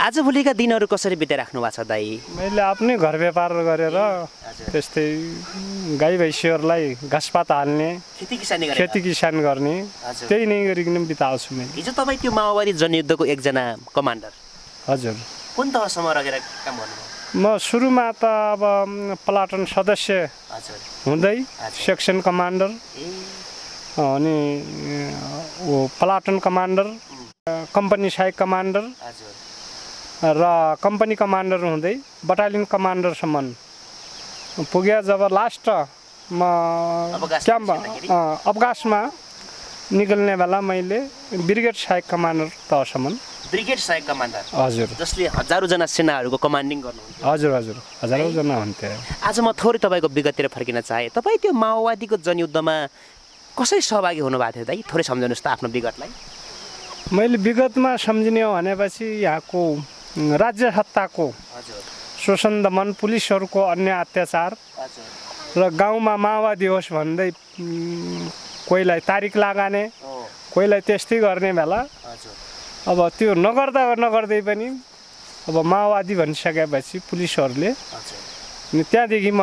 आजभोलिका दिनहरू कसरी बिताइराख्नु भएको छ दाई? मैले आफ्नै घर व्यापार गरेर त्यस्तै गाई भैँसीहरूलाई घाँसपात हाल्ने खेती किसानी गरेर। खेती किसान गर्ने। त्यही नै गरिकन बिताउँछु मैले हिजो तपाईँ त्यो माओवादी जनयुद्धको एकजना कमान्डर। हजुर। कुन तहसम्म रहेर काम गर्नुभयो? म सुरुमा त अब प्लाटन सदस्य हुँदै। सेक्सन कमान्डर अनि प्लाटन कमान्डर कम्पनी सहायक कमान्डर र कम्पनी कमान्डर हुँदै बटालियन कमान्डरसम्म पुग्यो जब लास्ट म क्याम्प अवकाशमा निकल्ने बेला मैले ब्रिगेड सहायक कमान्डर तहसम्म ब्रिगेड सहायक कमान्डर? हजुर। जसले हजारौँजना सेनाहरूको कमान्डिङ गर्नुहुन्थ्यो। हजुर हजुर। हजारौँजना हुन्थ्यो। आज म थोरै तपाईँको विगततिर फर्किन चाहेँ तपाईँ त्यो माओवादीको जनयुद्धमा कसरी सहभागी हुनुभएको थियो दाइ? थोरै सम्झाउनुहोस् त आफ्नो विगतलाई। मैले विगतमा सम्झिने हो भनेपछि यहाँको राज्य सत्ताको शोषण दमन पुलिसहरूको अन्य अत्याचार र गाउँमा माओवादी होस् भन्दै कोहीलाई तारिक लगाने कोहीलाई त्यस्तै गर्ने बेला अब त्यो नगर्दा नगर्दै पनि अब माओवादी भनिसकेपछि पुलिसहरूले अनि त्यहाँदेखि म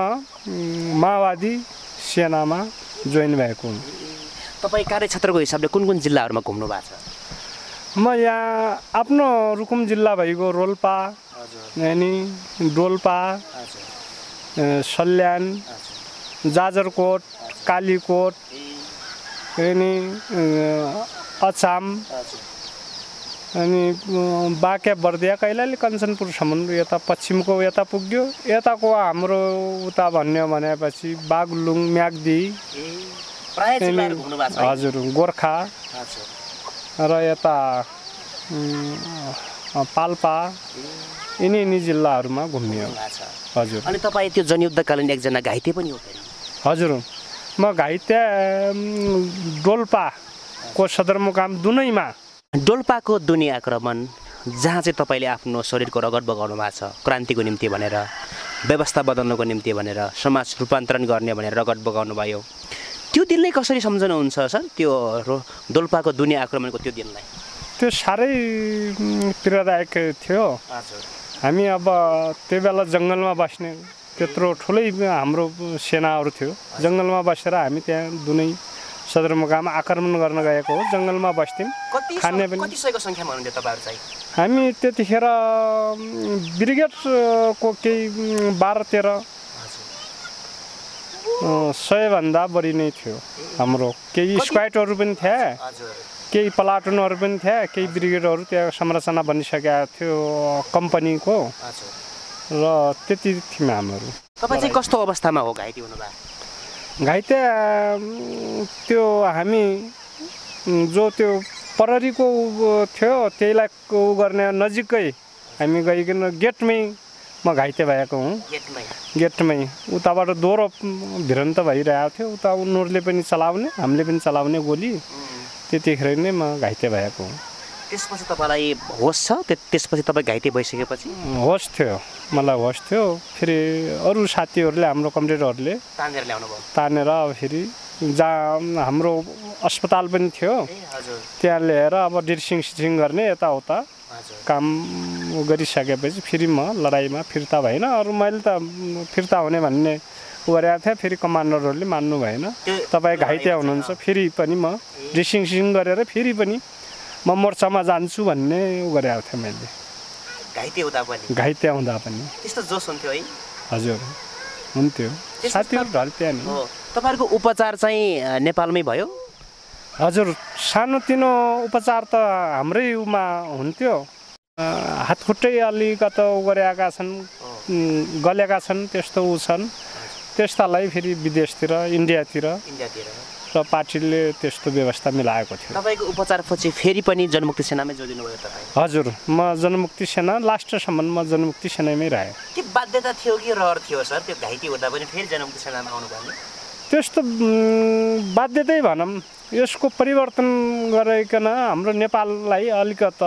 माओवादी सेनामा जोइन भएको हुँ। तपाईँ कार्यक्षेत्रको हिसाबले कुन कुन जिल्लाहरूमा घुम्नु भएको छ? म यहाँ आफ्नो रुकुम जिल्ला भइगयो रोल्पा अनि डोल्पा सल्यान जाजरकोट कालीकोट अनि अछाम अनि बाँके बर्दिया कैलाली कञ्चनपुरसम्म यता पश्चिमको यता पुग्यो। यताको हाम्रो उता भन्यो भनेपछि बागलुङ म्याग्दी। भएको? हजुर गोर्खा। र यता पाल्पा यिनी यिनी जिल्लाहरूमा छ। हजुर। अनि तपाईँ त्यो जनयुद्धकालीन एकजना घाइते पनि हो हजुर। म घाइते डोल्पाको सदरमुकाम दुनैमा। डोल्पाको दुनियाँ आक्रमण जहाँ चाहिँ तपाईँले आफ्नो शरीरको रगत बगाउनु भएको छ क्रान्तिको निम्ति भनेर व्यवस्था बदल्नको निम्ति भनेर समाज रूपान्तरण गर्ने भनेर रगत बगाउनु भयो। त्यो दिनलाई कसरी सम्झनुहुन्छ सर? त्यो डोल्पाको दुनियाँ आक्रमणको त्यो दिनलाई। त्यो साह्रै पीडादायक थियो। हामी अब त्यो बेला जङ्गलमा बस्ने त्यत्रो ठुलै हाम्रो सेनाहरू थियो। जङ्गलमा बसेर हामी त्यहाँ दुनै सदरमुकाम आक्रमण गर्न गएको हो। जङ्गलमा बस्थ्यौँ। कति खाने पनि- हामी त्यतिखेर ब्रिगेडको केही बाह्र तेह्र सयभन्दा बढी नै थियो हाम्रो। केही स्क्वाइटहरू पनि थिए केही प्लाटुनहरू पनि थिए केही ब्रिगेडहरू त्यहाँ संरचना बनिसकेको थियो कम्पनीको। र त्यति थियौँ हामीहरू। तपाईँ चाहिँ कस्तो अवस्थामा हो घाइते हुनुभयो? घाइते त्यो हामी जो त्यो प्रहरीको थियो त्यहीलाई उ गर्ने नजिकै हामी गइकन गेटमै म घाइते भएको हुँ। गेटमै। उताबाट दोहोरो भिरन्त भइरहेको थियो। उता उनीहरूले पनि चलाउने हामीले पनि चलाउने गोली। त्यतिखेर नै म घाइते भएको हुँ। त्यसपछि तपाईँलाई होस छ? त्य- त्यसपछि तपाईँ घाइते भइसकेपछि? होस थियो। मलाई होस थियो। फेरि अरू साथीहरूले हाम्रो कम्रेडहरूले तानेर ल्याउनु भयो तानेर अब फेरि जहाँ हाम्रो अस्पताल पनि थियो। त्यहाँ ल्याएर अब ड्रेसिङ सिसिङ गर्ने यताउता। काम गरिसकेपछि फेरि म लडाइँमा फिर्ता भएन। अरू मैले त फिर्ता हुने भन्ने गरेको थिएँ फेरि कमान्डरहरूले मान्नु भएन। तपाईँ घाइते हुनुहुन्छ फेरि पनि म ड्रेसिङ सिसिङ गरेर फेरि पनि म मोर्चामा जान्छु भन्ने उ गरेको थिएँ मैले। घाइते हुँदा पनि? घाइते हुँदा पनि। त्यस्तो जोस हुन्थ्यो है? हजुर हुन्थ्यो। साथीहरू ढल्थ्यो नि। तपाईँहरूको उपचार चाहिँ नेपालमै भयो? हजुर सानोतिनो उपचार त हाम्रै उमा हुन्थ्यो। हातखुट्टै अलिकत गरेका छन् गलेका छन् त्यस्तो उ छन्। त्यस्तालाई फेरि विदेशतिर इन्डियातिर र पार्टीले त्यस्तो व्यवस्था मिलाएको थियो। तपाईँको उपचारपछि फेरि पनि जनमुक्ति सेनामै जोडिनु भयो तपाईँ? हजुर म जनमुक्ति सेना लास्टसम्म म जनमुक्ति सेनामै रहेँ। के बाध्यता थियो कि रहर थियो सर? त्यो घाइते हुँदा पनि फेरि जनमुक्ति सेनामा आउनुपर्ने त्यस्तो बाध्यतै भनौँ यसको परिवर्तन गरिकन हाम्रो नेपाललाई अलिकत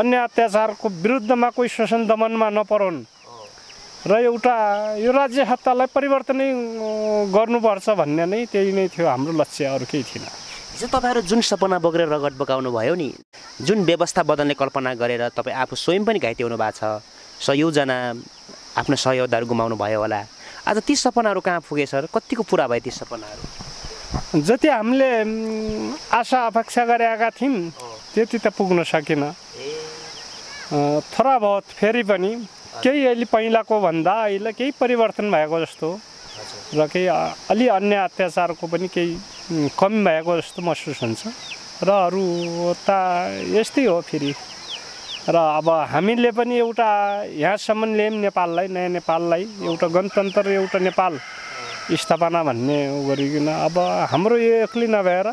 अन्य अत्याचारको विरुद्धमा कोही शोषण दमनमा नपरोन्। र एउटा यो राज्य सत्तालाई परिवर्तनै गर्नुपर्छ भन्ने नै त्यही नै थियो हाम्रो लक्ष्य अरू केही थिएन। हिजो तपाईँहरू जुन सपना बोकेर रगत बगाउनु भयो नि जुन व्यवस्था बदल्ने कल्पना गरेर तपाईँ आफू स्वयं पनि घाइते हुनु भएको छ सयौँजना आफ्नो सहयोगदार गुमाउनु भयो होला। आज ती सपनाहरू कहाँ पुगे सर? कतिको पुरा भयो ती सपनाहरू? जति हामीले आशा अपेक्षा गरेका थियौँ त्यति त पुग्न सकेन। थोडा बहुत फेरि पनि केही अहिले पहिलाको भन्दा अहिले केही परिवर्तन भएको जस्तो र केही अलि अन्य अत्याचारको पनि केही कमी भएको जस्तो महसुस हुन्छ। र अरू त यस्तै हो फेरि। र अब हामीले पनि एउटा यहाँसम्म ल्यायौँ नेपाललाई नयाँ नेपाललाई एउटा गणतन्त्र एउटा नेपाल स्थापना भन्ने उ गरिकन अब हाम्रो यो एक्लै नभएर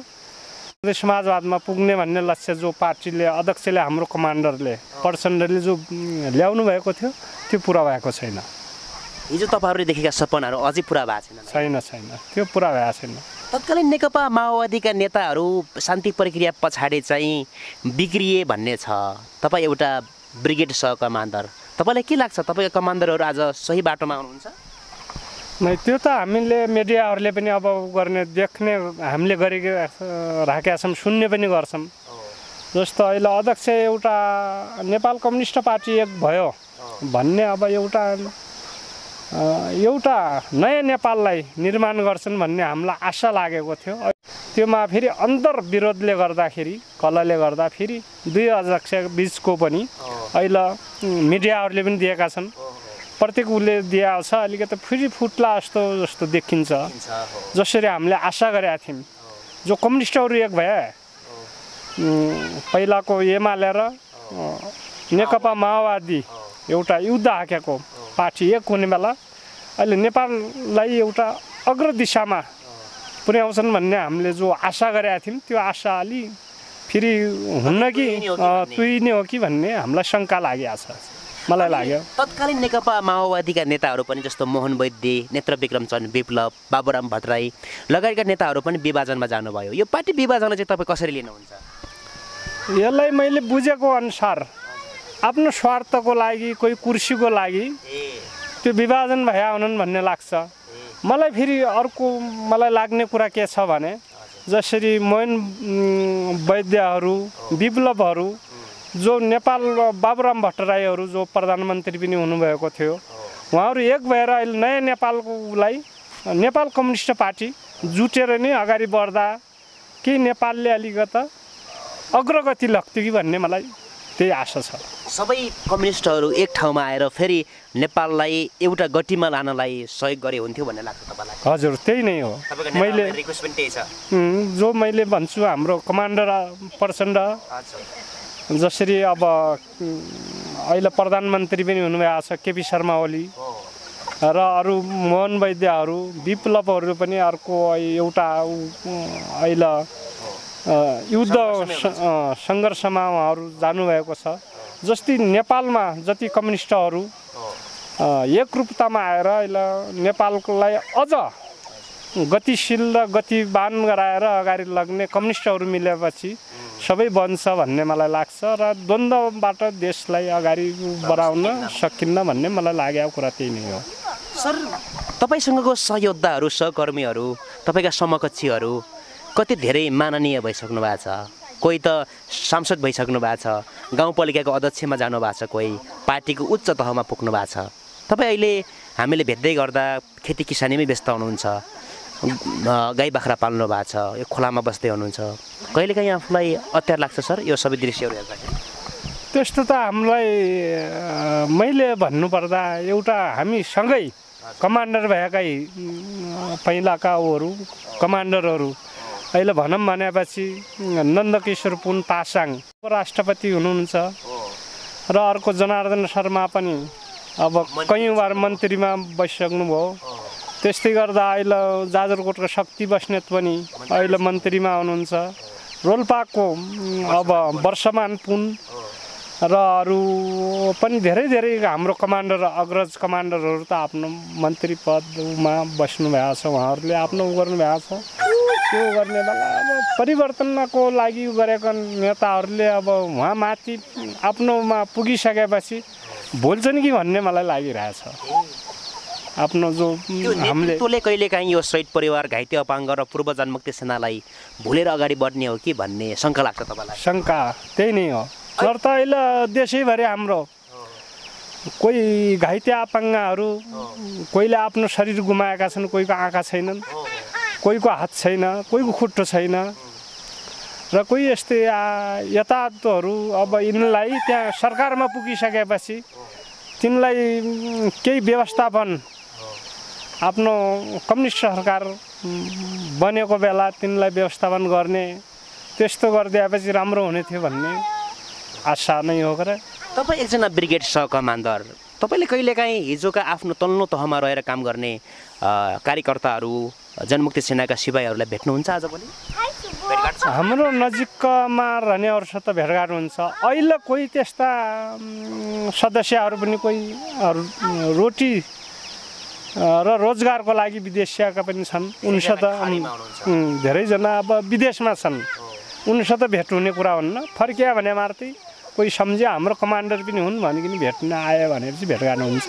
समाजवादमा पुग्ने भन्ने लक्ष्य जो पार्टीले अध्यक्षले हाम्रो कमान्डरले प्रचण्डले जो ल्याउनु भएको थियो त्यो पुरा भएको छैन। हिजो तपाईँहरूले देखेका सपनाहरू अझै पुरा भएको छैन। छैन छैन। त्यो पुरा भएको छैन। तत्कालीन नेकपा माओवादीका नेताहरू शान्ति प्रक्रिया पछाडि चाहिँ बिग्रिए भन्ने छ। तपाईँ एउटा ब्रिगेड सह कमान्डर तपाईँलाई के लाग्छ? तपाईँका कमान्डरहरू आज सही बाटोमा आउनुहुन्छ? नै त्यो त हामीले मिडियाहरूले पनि अब गर्ने देख्ने हामीले गरेको राखेका छौँ सुन्ने पनि गर्छौँ। जस्तो अहिले अध्यक्ष एउटा नेपाल कम्युनिस्ट पार्टी एक भयो भन्ने अब एउटा एउटा नयाँ नेपाललाई निर्माण गर्छन् भन्ने हामीलाई आशा लागेको थियो। त्योमा फेरि अन्तर विरोधले गर्दाखेरि कलहले गर्दा फेरि दुई अध्यक्ष बिचको पनि अहिले मिडियाहरूले पनि दिएका छन्। प्रत्येक उसले दिएको छ अलिकति फेरि फुट्ला जस्तो जस्तो देखिन्छ। जसरी हामीले आशा गरेका थियौँ। जो कम्युनिस्टहरू एक भए पहिलाको एमाले र नेकपा माओवादी एउटा युद्ध हाकेको। पार्टी एक हुने बेला अहिले नेपाललाई एउटा अग्र दिशामा पुर्याउँछन् भन्ने हामीले जो आशा गरेका थियौँ त्यो आशा अलि फेरि हुन्न कि तुइने हो कि भन्ने? तुइने हो कि भन्ने हामीलाई शङ्का लागेको छ मलाई लाग्यो। तत्कालीन नेकपा माओवादीका नेताहरू पनि जस्तो मोहन वैद्य नेत्र विक्रम चन्द विप्लव बाबुराम भट्टराई लगायतका नेताहरू पनि विभाजनमा जानुभयो। यो पार्टी विभाजनलाई चाहिँ तपाईँ कसरी लिनुहुन्छ? यसलाई मैले बुझेको अनुसार आफ्नो स्वार्थको लागि कोही कुर्सीको लागि त्यो विभाजन भए हुनन् भन्ने लाग्छ। मलाई फेरि अर्को मलाई लाग्ने कुरा के छ भने जसरी मोहन वैद्यहरू विप्लवहरू जो नेपाल बाबुराम भट्टराईहरू जो प्रधानमन्त्री पनि हुनुभएको थियो उहाँहरू एक भएर अहिले नयाँ नेपालकोलाई नेपाल कम्युनिस्ट पार्टी जुटेर नै अगाडि बढ्दा केही नेपालले अलिकता अग्रगति लाग्थ्यो कि भन्ने मलाई त्यही आशा छ। सबै कम्युनिस्टहरू एक ठाउँमा आएर फेरि नेपाललाई एउटा गतिमा लानलाई सहयोग गरे हुन्थ्यो भन्ने लाग्छ तपाईँलाई? हजुर त्यही नै हो। मैले नेताहरूको रिक्वेस्ट पनि त्यही छ। उम्, जो मैले भन्छु हाम्रो कमान्डर प्रचण्ड। जसरी अब अहिले प्रधानमन्त्री पनि हुनुभएको छ केपी शर्मा ओली। र अरू मोहन वैद्यहरू विप्लवहरू पनि अर्को एउटा अहिले युद्ध सङ्घर्षमा उहाँहरू जानुभएको छ। जस्तै नेपालमा जति कम्युनिस्टहरू एकरूपतामा आएर अहिले नेपालकोलाई अझ गतिशील र गतिवान गराएर अगाडि लग्ने कम्युनिस्टहरू मिलेपछि सबै बन्छ भन्ने मलाई लाग्छ र द्वन्द्वबाट देशलाई अगाडि बढाउन सकिन्न भन्ने मलाई लागेको कुरा त्यही नै हो। सर तपाईँसँगको सहयोद्धाहरू सहकर्मीहरू तपाईँका समकक्षीहरू कति धेरै माननीय भइसक्नु भएको छ? कोही त सांसद भइसक्नु भएको छ गाउँपालिकाको अध्यक्षमा जानु भएको छ कोही पार्टीको उच्च तहमा पुग्नु भएको छ। तपाईँ अहिले हामीले भेट्दै गर्दा खेती किसानीमै व्यस्त हुनुहुन्छ गाई बाख्रा पाल्नु भएको छ यो खोलामा बस्दै हुनुहुन्छ। कहिलेकाहीँ आफूलाई अत्यार लाग्छ सर यो सबै दृश्यहरू हेर्दाखेरि? त्यस्तो त हामीलाई मैले भन्नुपर्दा एउटा हामी सँगै कमान्डर भएकै पहिलाका उहरू कमान्डरहरू अहिले भनौँ भनेपछि नन्दकिशोर पुन पासाङ राष्ट्रपति हुनुहुन्छ। र अर्को जनार्दन शर्मा पनि अब कयौँ बार मन्त्रीमा बसिसक्नुभयो। त्यस्तै गर्दा अहिले जाजरकोटको शक्ति बस्नेत पनि अहिले मन्त्रीमा हुनुहुन्छ। रोल्पाको अब वर्षमान पुन र अरू पनि धेरै धेरै हाम्रो कमान्डर अग्रज कमान्डरहरू त आफ्नो मन्त्री पदमा बस्नु भएको छ। उहाँहरूले आफ्नो उ गर्नु भएको छ। त्यो गर्ने बेला अब परिवर्तनको लागि गरेका नेताहरूले अब उहाँ माथि आफ्नोमा पुगिसकेपछि भुल्छन् कि भन्ने मलाई लागिरहेछ। आफ्नो जो हामीले नेतृत्वले कहिलेकाहीँ यो शहीद परिवार घाइते अपाङ्ग र पूर्व जनमुक्ति सेनालाई भुलेर अगाडि बढ्ने हो कि भन्ने शङ्का लाग्छ तपाईँलाई? शङ्का त्यही नै हो। तर त अहिले देशैभरि हाम्रो कोही घाइते आपाङ्गाहरू कोहीले आफ्नो शरीर गुमाएका छन् कोहीको आँखा छैनन्। कोहीको हात छैन कोहीको खुट्टो छैन र कोही यस्तै आ, यतातहरू अब यिनलाई त्यहाँ सरकारमा पुगिसकेपछि तिनलाई केही व्यवस्थापन आफ्नो कम्युनिस्ट सरकार बनेको बेला तिनलाई व्यवस्थापन गर्ने त्यस्तो गरिदिएपछि राम्रो हुने थियो भन्ने आशा नै हो र तपाईँ एकजना ब्रिगेड सह कमान्डर तपाईँले कहिलेकाहीँ हिजोका आफ्नो तल्लो तहमा रहेर काम गर्ने कार्यकर्ताहरू जनमुक्ति सेनाका सिपाहीहरूलाई भेट्नुहुन्छ आज पनि। हाम्रो नजिकमा रहनेहरूसित भेटघाट हुन्छ। अहिले कोही त्यस्ता सदस्यहरू पनि कोही रोटी र रोजगारको लागि विदेशियाका पनि छन्। उनीसित धेरैजना अब विदेशमा छन्। उनीसित भेट हुने कुरा हुन्न। फर्किया भने मार्दै कोही सम्झ्यो हाम्रो कमान्डर पनि हुन् भनिकन भेट्न आयो भनेर चाहिँ भेटघाट हुन्छ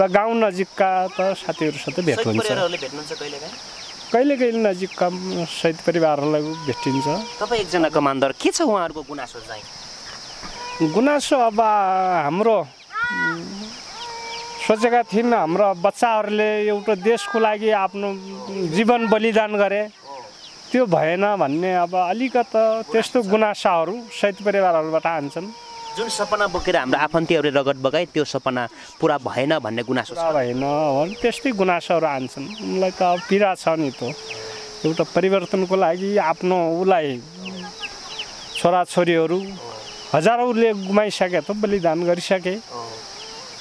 र गाउँ नजिकका त साथीहरूसित भेट हुन्छ। कहिले कहिले नजिकका शहीद परिवारहरूलाई भेटिन्छ। तपाईँ एकजना कमान्डर के छ उहाँहरूको गुनासो चाहिँ? गुनासो अब हाम्रो सोचेका थियौँ हाम्रो बच्चाहरूले एउटा देशको लागि आफ्नो जीवन बलिदान गरे। त्यो भएन भन्ने अब अलिकता त्यस्तो गुनासाहरू शहीद परिवारहरूबाट आन्छन्। जुन सपना बोकेर हाम्रो आफन्तीहरूले रगत बगाए त्यो सपना पुरा भएन भन्ने गुनासो भएन हो त्यस्तै गुनासोहरू आन्छन्। उनलाई त अब पीडा छ नि त। एउटा परिवर्तनको लागि आफ्नो उसलाई छोराछोरीहरू हजारौँले गुमाइसके त बलिदान गरिसके।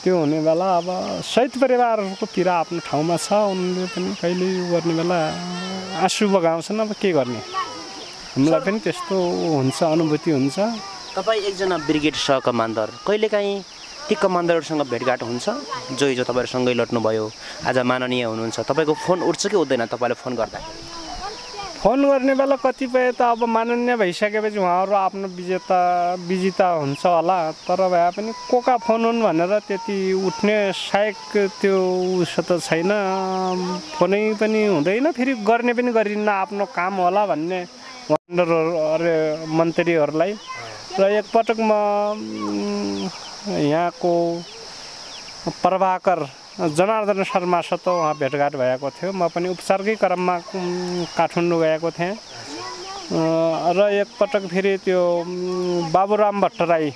त्यो हुने बेला अब शहीद परिवारहरूको पीडा आफ्नो ठाउँमा छ। उनले पनि कहिले गर्ने बेला आँसु बगाउँछन् अब के गर्ने? हामीलाई पनि त्यस्तो हुन्छ अनुभूति हुन्छ। तपाईँ एकजना ब्रिगेड सह कमान्डर कहिलेकाहीँ ती कमान्डरहरूसँग भेटघाट हुन्छ? जो हिजो तपाईँहरूसँगै लड्नुभयो आज माननीय हुनुहुन्छ। तपाईँको फोन उठ्छ कि उठ्दैन तपाईँले फोन गर्दाखेरि? फोन गर्ने बेला कतिपय त अब माननीय भइसकेपछि उहाँहरू आफ्नो विजेता विजेता हुन्छ होला। तर भए पनि कोका फोन हुन् भनेर त्यति उठ्ने सायक त्यो उसो त छैन। फोनै पनि हुँदैन फेरि गर्ने पनि गरिन्न आफ्नो काम होला भन्ने वन्डरहरू अरे मन्त्रीहरूलाई। र एकपटक म यहाँको प्रभाकर जनार्दन शर्मासित उहाँ भेटघाट भएको थियो। म पनि उपचारकै क्रममा काठमाडौँ गएको थिएँ। र एकपटक फेरि त्यो बाबुराम भट्टराई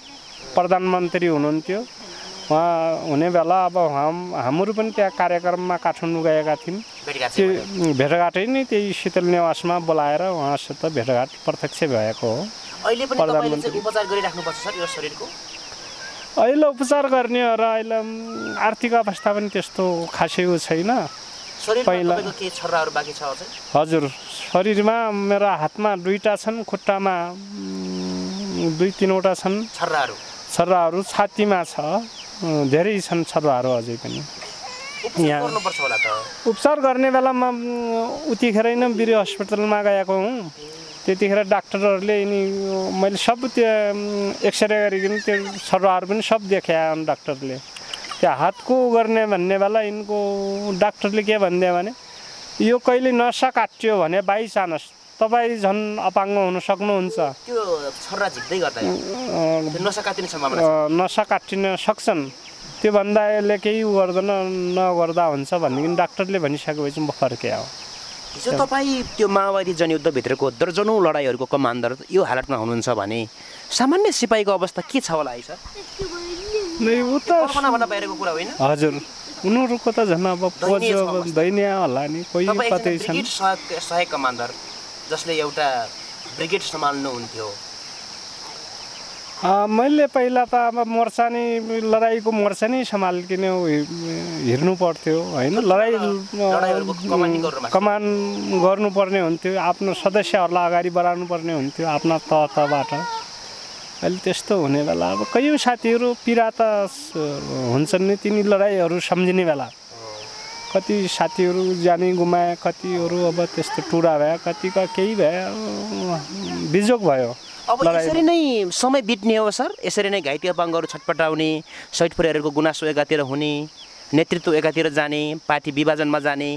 प्रधानमन्त्री हुनुहुन्थ्यो। उहाँ हुने बेला अब हाम हाम्रो पनि त्यहाँ कार्यक्रममा काठमाडौँ गएका थियौँ त्यो भेटघाटै नै त्यही शीतल निवासमा बोलाएर उहाँसित भेटघाट प्रत्यक्ष भएको हो। अहिले पनि तपाईँले चाहिँ प्रधानमन्त्री। अहिले उपचार गर्ने र अहिले आर्थिक अवस्था पनि त्यस्तो खासै उ छैन पहिला- हजुर शरीरमा मेरो हातमा दुईवटा छन् खुट्टामा दुई तिनवटा छन्। छर्राहरू? छर्राहरू छातीमा छ। धेरै छन् छर्राहरू अझै पनि। उपचार यहाँ- उपचार गर्ने बेलामा उतिखेरै नै बिरे हस्पिटलमा गएको हुँ। त्यतिखेर डाक्टरहरूले यिनी मैले सब त्यो एक्सरे गरिकन त्यो छर्राहरू पनि सब देखाए डाक्टरले। त्यो हातको गर्ने भन्ने बेला यिनको डाक्टरले के भनिदियो भने यो कहिले नसा काटियो भने बाई चानस तपाईँ झन् अपाङ्ग हुन सक्नुहुन्छ। नसा काटिने सक्छन्। त्योभन्दा यसले केही उ गर्दैन नगर्दा हुन्छ भनेदेखि डाक्टरले भनिसकेपछि म फर्केँ हो हिजो तपाईँ त्यो माओवादी जनयुद्धभित्रको दर्जनौँ लडाइँहरूको कमान्डर यो हालतमा हुनुहुन्छ भने सामान्य सिपाहीको अवस्था के छ होला है सर? बाहिरको कुरा होइन। हजुर उनीहरूको त झन् अब। दैनीय होला नि कोही कतै छन्। सहायक कमान्डर जसले एउटा ब्रिगेड सम्हाल्नुहुन्थ्यो। मैले पहिला त अब मोर्चा नै लडाइँको मोर्चा नै सम्हालिकन हिँड्नु पर्थ्यो होइन? लडाइँ। कमान गर्नुपर्ने हुन्थ्यो आफ्नो सदस्यहरूलाई अगाडि बढाउनु पर्ने हुन्थ्यो आफ्ना तह तहबाट अहिले त्यस्तो हुने बेला अब कयौँ साथीहरू पिरा त हुन्छन् नि तिनी लडाइँहरू सम्झिने बेला। कति साथीहरू जाने गुमाए कतिहरू अब त्यस्तो टुरा भयो कतिका केही भयो बिजोग भयो। अब यसरी नै समय बित्ने हो सर। यसरी नै घाइते अपाङ्गहरू छटपटाउने शहीद परिवारहरूको गुनासो एकातिर हुने नेतृत्व एकातिर जाने पार्टी विभाजनमा जाने।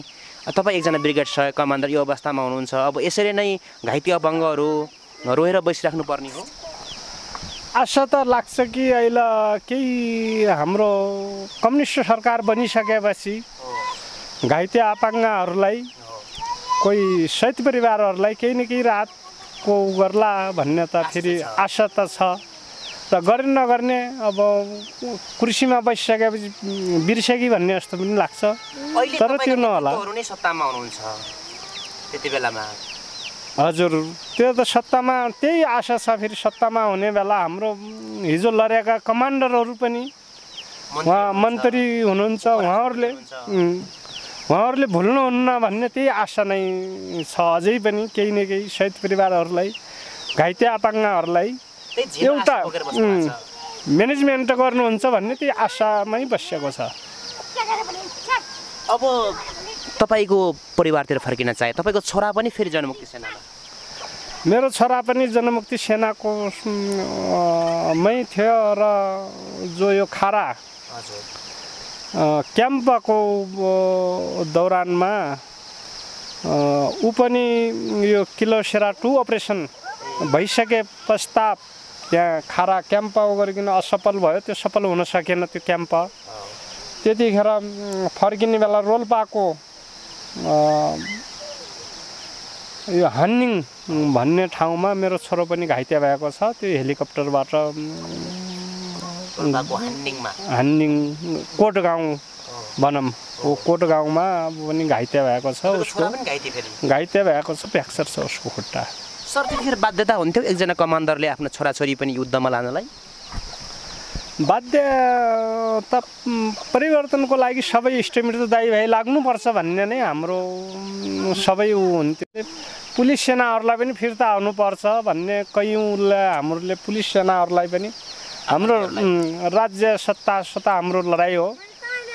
तपाईँ एकजना ब्रिगेड सहायक कमान्डर यो अवस्थामा हुनुहुन्छ। अब यसरी नै घाइते अपाङ्गहरू रोएर बसिराख्नु पर्ने हो। आशा त लाग्छ कि अहिले केही हाम्रो कम्युनिस्ट सरकार बनिसकेपछि घाइते अपाङ्गहरूलाई कोही शहीद परिवारहरूलाई केही न केही राहतको गर्ला भन्ने त फेरि आशा त छ। र गर्ने नगर्ने अब कुर्सीमा बसिसकेपछि बिर्स्यो भन्ने जस्तो पनि लाग्छ। तर त्यो नहोला। हजुर त्यो त सत्तामा त्यही आशा छ फेरि सत्तामा हुने बेला हाम्रो हिजो लडेका कमान्डरहरू पनि उहाँ मन्त्री हुनुहुन्छ उहाँहरूले। उहाँहरूले भुल्नुहुन्न भन्ने त्यही आशा नै छ अझै पनि केही न केही शहीद परिवारहरूलाई घाइते झिनो एउटा। म्यानेजमेन्ट गर्नुहुन्छ भन्ने त्यही आशामै बसिएको छ। अब तपाईँको परिवारतिर फर्किन चाहे तपाईँको छोरा पनि फेरि जनमुक्ति सेनामा? मेरो छोरा पनि जनमुक्ति सेनाको मै थियो र जो यो खारा हजुर। क्याम्पको दौरानमा ऊ पनि यो किलोसेरा टू अपरेसन भइसके पश्चात त्यहाँ खारा क्याम्प गरिकन असफल भयो। त्यो सफल हुन सकेन त्यो क्याम्प। त्यतिखेर फर्किने बेला रोल्पाको यो हान्निङ भन्ने ठाउँमा मेरो छोरो पनि घाइते भएको छ। त्यो हेलिकप्टरबाट हान्डिङमा हान्निङ कोट गाउँ भनौँ ऊ कोट गाउँमा अब पनि घाइते भएको छ उसको घाइते भएको छ फ्र्याक्चर छ उसको खुट्टा सर त्यतिखेर बाध्यता हुन्थ्यो एकजना कमान्डरले आफ्नो छोराछोरी पनि युद्धमा लानलाई बाध्य त परिवर्तनको लागि सबै इष्टमित्र दाइ भाइ लाग्नुपर्छ भन्ने नै हाम्रो सबै ऊ हुन्थ्यो पुलिस सेनाहरूलाई पनि फिर्ता आउनुपर्छ भन्ने कैयौँले हाम्रोले पुलिस सेनाहरूलाई पनि हाम्रो राज्य सत्ता सत्ता हाम्रो लडाइँ हो।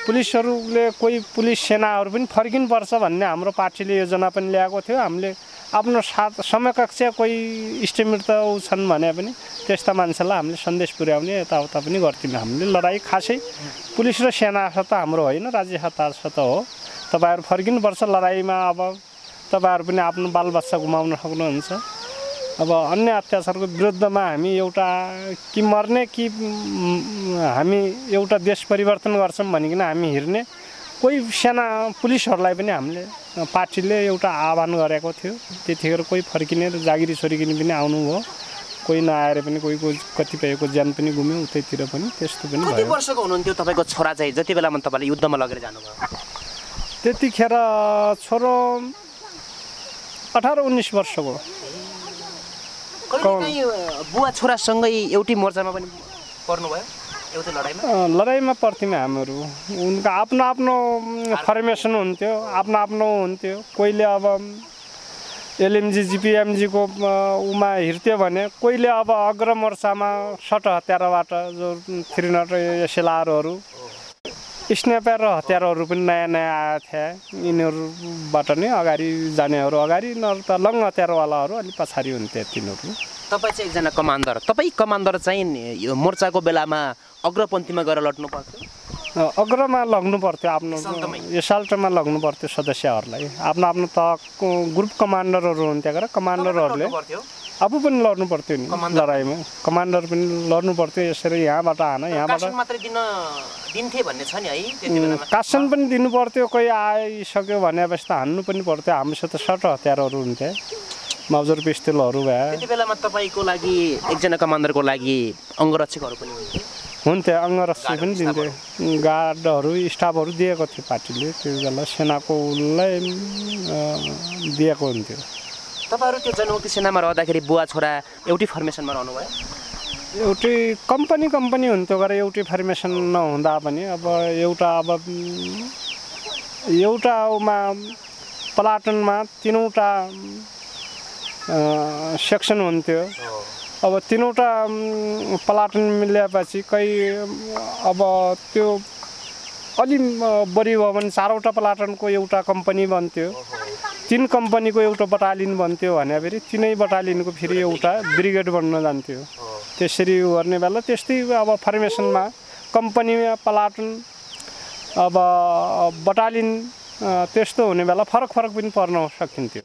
पुलिसहरूले कोही पुलिस सेनाहरू पनि फर्किनुपर्छ भन्ने हाम्रो पार्टीले योजना पनि ल्याएको थियो। हामीले आफ्नो साथ समकक्ष कोही इष्टमित्र छन् भने पनि त्यस्ता मान्छेलाई हामीले सन्देश पुर्याउने यताउता पनि गर्थ्यौँ। हामीले लडाइँ खासै पुलिस र सेना सत्ता हाम्रो होइन राज्य सत्ता सत्ता हो। तपाईँहरू फर्किनुपर्छ लडाइँमा अब। तपाईँहरू पनि आफ्नो बालबच्चा गुमाउन सक्नुहुन्छ। अब अन्य अत्याचारको विरुद्धमा हामी एउटा कि मर्ने कि हामी एउटा देश परिवर्तन गर्छौँ भनिकन हामी हिँड्ने कोही सेना पुलिसहरूलाई पनि हामीले पार्टीले एउटा आह्वान गरेको थियो। त्यतिखेर कोही फर्किने र जागिरी सोरिकिने पनि आउनुभयो। कोही नआएर पनि कोही कोही कतिपयको ज्यान पनि गुम्यो उतैतिर पनि त्यस्तो पनि कति वर्षको हुनुहुन्थ्यो तपाईँको छोरा चाहिँ? जति बेलामा तपाईँले युद्धमा लगेर जानुभयो? त्यतिखेर छोरो अठार उन्नाइस वर्षको। बुवा छोरासँगै एउटै मोर्चामा पनि पर्नुभयो? लडाइँमा लडाइँमा पर्थ्यौँ हामीहरू। उनका आफ्नो आफ्नो फर्मेसन हुन्थ्यो आफ्नो आफ्नो हुन्थ्यो। कोहीले अब एलएमजी जिपिएमजीको उमा हिँड्थ्यो भने कोहीले अब अग्र मोर्चामा सट हतियारबाट जो थ्री नट एसएलआरहरू स्न्यापर र हतियारहरू पनि नयाँ नयाँ आएको थिए। यिनीहरूबाट नै अगाडि जानेहरू अगाडि नत्र त लङ हतियारवालाहरू अलिक पछाडि हुन्थे तिनीहरू। तपाईँ चाहिँ एकजना कमान्डर तपाईँ कमान्डर चाहिँ नि- यो मोर्चाको बेलामा अग्रपन्थीमा गएर लड्नु पर्थ्यो? अग्रमा लग्नु पर्थ्यो आफ्नो एसाल्टमै? एसाल्टमा लग्नु पर्थ्यो सदस्यहरूलाई। आफ्नो आफ्नो तहको ग्रुप कमान्डरहरू हुन्थ्यो र कमान्डरहरूले। आफू पनि लड्नु पर्थ्यो नि? लडाइँमा कमान्डर पनि लड्नु पर्थ्यो यसरी यहाँबाट हान यहाँबाट कासन पनि दिनु पर्थ्यो कोही आइसक्यो भनेपछि त हान्नु पनि पर्थ्यो। हामीसित सट हतियारहरू हुन्थे। माउजर पिस्तुलहरू भए। त्यति बेलामा तपाईँको लागि एकजना कमान्डरको लागि अङ्गरक्षकहरू पनि हुन्थे? हुन्थे अङ्गरक्षी पनि दिन्थे। गार्डहरू स्टाफहरू दिएको थियो पार्टीले। त्यो बेला सेनाको उसलाई दिएको हुन्थ्यो। तपाईँहरू त्यो जनमुक्ति सेनामा रहँदाखेरि बुवा छोरा एउटै फर्मेसनमा रहनुभयो? एउटै कम्पनी कम्पनी हुन्थ्यो गएर एउटै फर्मेसन नहुँदा पनि अब एउटा अब एउटा उमा प्लाटनमा तिनवटा सेक्सन हुन्थ्यो। अब तिनवटा प्लाटुन मिलेपछि कहीँ अब त्यो अलि बढी भयो भने चारवटा प्लाटनको एउटा कम्पनी बन्थ्यो। तिन कम्पनीको एउटा बटालियन बन्थ्यो भने फेरि तिनै बटालियनको फेरि एउटा ब्रिगेड बन्न जान्थ्यो। त्यसरी गर्ने बेला त्यस्तै अब फर्मेसनमा कम्पनीमा प्लाटुन अब बटालिन अ, त्यस्तो हुने बेला फरक फरक पनि पर्न सकिन्थ्यो।